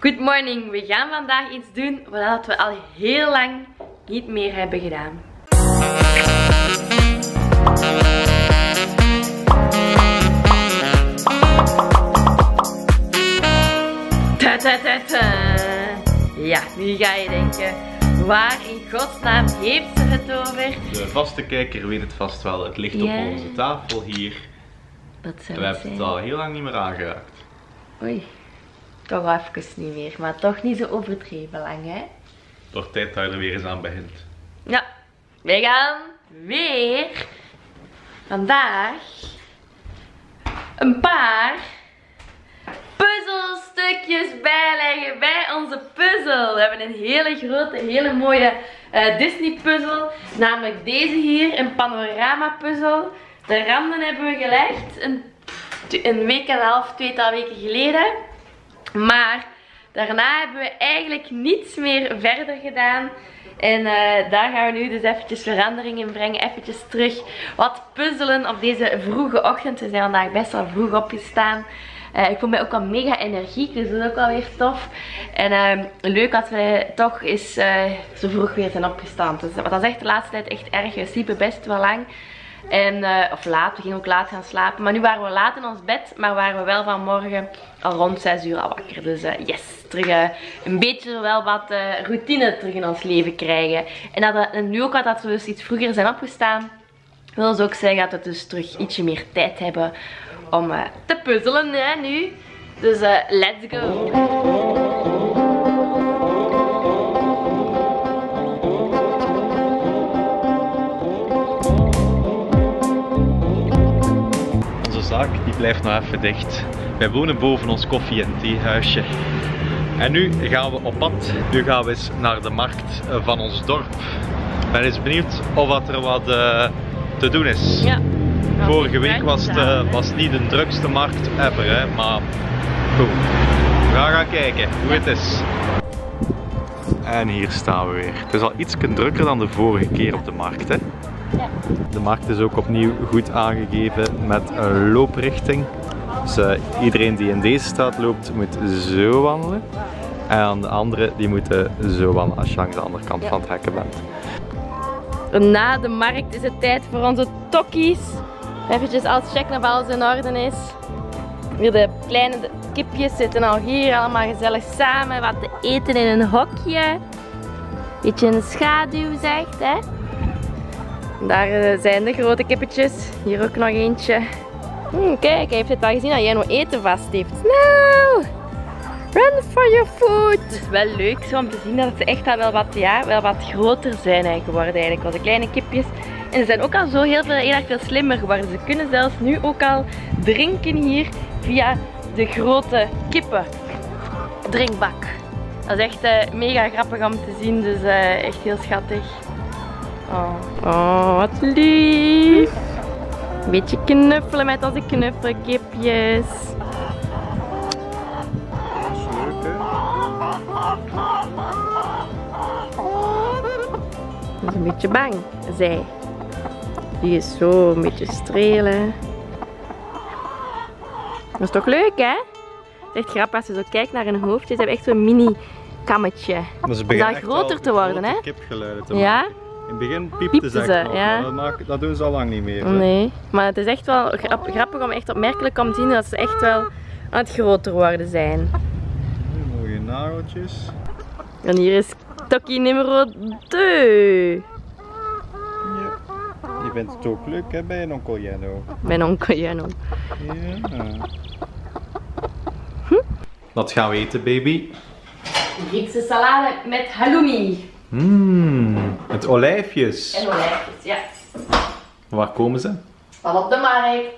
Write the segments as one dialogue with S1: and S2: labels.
S1: Good morning, we gaan vandaag iets doen wat we al heel lang niet meer hebben gedaan. Ta -ta -ta. Ja, nu ga je denken, waar in godsnaam heeft ze het over?
S2: De vaste kijker weet het vast wel. Het ligt
S1: Ja.
S2: op onze tafel hier.
S1: Dat
S2: We
S1: zou
S2: hebben
S1: het
S2: al heel lang niet meer aangeraakt.
S1: Oei, toch wel even niet meer, maar toch niet zo overdreven lang hè?
S2: Toch tijd dat je er weer eens aan begint.
S1: Ja, wij gaan weer vandaag een paar puzzelstukjes bijleggen bij onze puzzel. We hebben een hele grote, hele mooie eh, Disney puzzel. Namelijk deze hier, een panorama puzzel. De randen hebben we gelegd een, een week en een half, tweetal weken geleden. Maar daarna hebben we eigenlijk niets meer verder gedaan. En eh, daar gaan we nu dus eventjes verandering in brengen. Eventjes terug wat puzzelen op deze vroege ochtend. We zijn vandaag best wel vroeg opgestaan. Eh, ik voel mij ook al mega energiek, dus dat is ook wel weer tof. En ehm, leuk dat we toch eens eh, zo vroeg weer zijn opgestaan. Dus, want dat is echt de laatste tijd echt erg. We sliepen best wel lang. En, eh, of laat, we gingen ook laat gaan slapen. Maar nu waren we laat in ons bed, maar waren we wel vanmorgen al rond 6 uur al wakker. Dus eh, yes, terug eh, een beetje wel wat routine terug in ons leven krijgen. En, dat, nu ook dat we dus iets vroeger zijn opgestaan, wil dus ook zeggen dat we dus terug ietsje meer tijd hebben om te puzzelen hè, nu. Dus let's go!
S2: Die blijft nog even dicht. Wij wonen boven ons koffie- en theehuisje. En nu gaan we op pad. Nu gaan we eens naar de markt eh, van ons dorp. Ik ben eens benieuwd of wat er wat eh, te doen is.
S1: Ja.
S2: Vorige week was het, was niet de drukste markt ever, hè, maar goed. We gaan gaan kijken hoe het is. En hier staan we weer. Het is al iets drukker dan de vorige keer op de markt. Hè?
S1: Ja.
S2: De markt is ook opnieuw goed aangegeven met een looprichting. Dus eh, iedereen die in deze straat loopt moet zo wandelen. En de andere die moeten zo wandelen als je langs de andere kant
S1: Ja.
S2: van het hekken bent.
S1: Na de markt is het tijd voor onze tokkies. Even alles checken of alles in orde is. Hier de kleine kipjes zitten al hier allemaal gezellig samen. Wat te eten in een hokje. Beetje in de schaduw zegt hè. Daar eh, zijn de grote kippetjes. Hier ook nog eentje. Hm, kijk, hij heeft het al gezien dat jij nog eten vast heeft. Snel! Run for your food! Het is wel leuk zo om te zien dat ze echt al wel wat, ja, wel wat groter zijn geworden eigenlijk. Want de kleine kipjes. En ze zijn ook al zo heel, veel, heel erg veel slimmer geworden. Ze kunnen zelfs nu ook al drinken hier via de grote kippen drinkbak. Dat is echt eh, mega grappig om te zien. Dus eh, echt heel schattig. Oh, oh wat lief! Een beetje knuffelen met onze knuffelkipjes. Die is een beetje bang, zij. Die is zo een beetje strelen. Dat is toch leuk, hè? Het is echt grappig als je zo kijkt naar hun hoofdje. Ze hebben echt zo'n mini kammetje.
S2: Maar ze
S1: echt groter te worden, hè?
S2: kipgeluiden te
S1: Ja?
S2: In het begin piepte
S1: Piepten
S2: ze,
S1: ja.
S2: dat, dat doen ze al lang niet meer. hè.
S1: Nee, maar het is echt wel grap- grappig om echt opmerkelijk om te zien dat ze echt wel aan het groter worden zijn.
S2: Mooie nageltjes.
S1: En hier is tokkie nummer 2.
S2: Ja. Je vindt het ook leuk hè, bij een onkel Jenno.
S1: Mijn onkel Jenno.
S2: Ja. Wat gaan we eten, baby?
S1: Griekse salade met halloumi.
S2: Mmm, olijfjes.
S1: En olijfjes, ja.
S2: Waar komen ze?
S1: Van op de markt.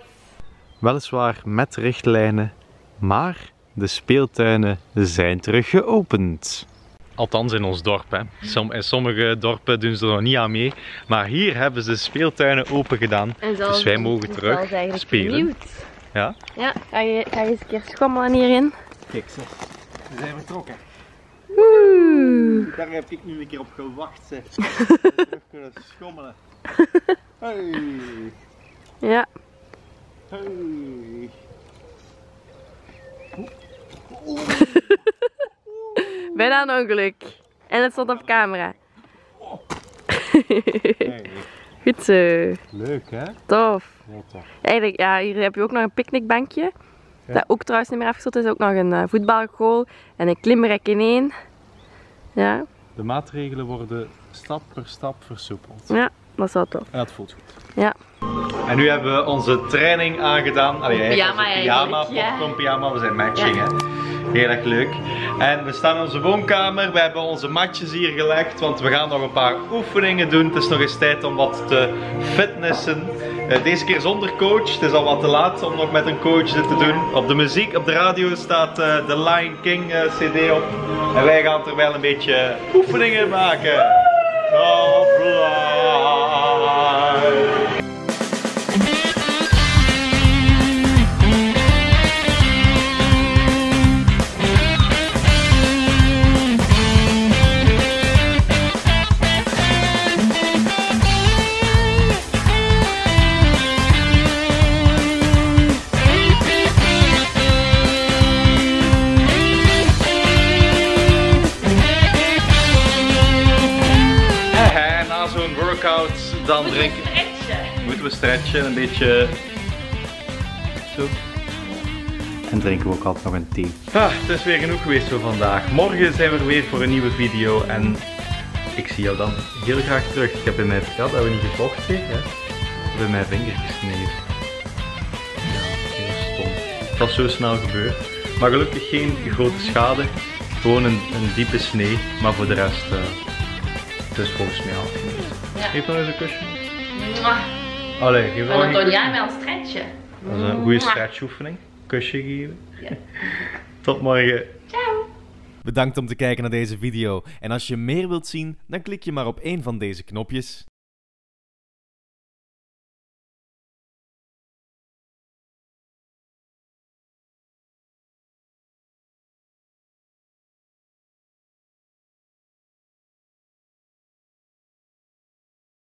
S2: Weliswaar met richtlijnen, maar de speeltuinen zijn terug geopend. Althans in ons dorp. Hè. Som- in sommige dorpen doen ze er nog niet aan mee. Maar hier hebben ze de speeltuinen open gedaan. Dus wij mogen terug spelen.
S1: vernieuwd.
S2: Ja?
S1: Ja, ga je, ga je eens een keer schommelen hierin?
S2: Kijk zo. We zijn vertrokken.
S1: Oeh.
S2: Daar heb ik nu een keer op gewacht. Zeg. Terug kunnen schommelen. Hey.
S1: Ja.
S2: Hey.
S1: bijna een ongeluk. En het stond op camera. Goed zo.
S2: Leuk hè?
S1: Tof. Eigenlijk, ja, hier heb je ook nog een picknickbankje. Dat ook trouwens niet meer afgesloten is. Ook nog een uh, voetbalgoal en een klimrek in één. Ja.
S2: De maatregelen worden stap per stap versoepeld.
S1: Ja, dat is wel tof.
S2: En dat voelt goed.
S1: Ja.
S2: En nu hebben we onze training aangedaan. Allee,
S1: pyjama
S2: pyjama, popcorn pyjama. We zijn matching
S1: Ja.
S2: hè. Heel erg leuk. En we staan in onze woonkamer. We hebben onze matjes hier gelegd, want we gaan nog een paar oefeningen doen. Het is nog eens tijd om wat te fitnessen. Eh, deze keer zonder coach. Het is al wat te laat om nog met een coach dit te doen. Op de muziek, op de radio staat eh, de Lion King eh, CD op. En wij gaan terwijl een beetje oefeningen maken. Top workout dan drinken. Moeten we stretchen, een beetje zo. En drinken we ook altijd nog een thee. Ah, het is weer genoeg geweest voor vandaag. Morgen zijn we er weer voor een nieuwe video en ik zie jou dan heel graag terug. Ik heb in mijn, ja, dat hebben we niet gevlogd zeker hè? Ik heb in mijn vinger gesneden. Ja, heel stom. Dat is zo snel gebeurd. Maar gelukkig geen grote schade. Gewoon een, een diepe snee, maar voor de rest, eh, het is volgens mij afgemaakt. Geef nog eens een kusje.
S1: Mwah.
S2: Allee, geef
S1: dan
S2: een
S1: doe
S2: kusje.
S1: jij wel een stretchje.
S2: Dat is een goede stretchoefening. Kusje geven.
S1: Ja.
S2: Tot morgen.
S1: Ciao.
S3: Bedankt om te kijken naar deze video. En als je meer wilt zien, dan klik je maar op een van deze knopjes.